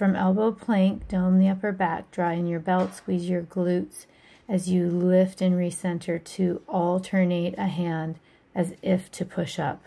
from elbow plank, dome the upper back, draw in your belt, squeeze your glutes as you lift and recenter to alternate a hand as if to push up.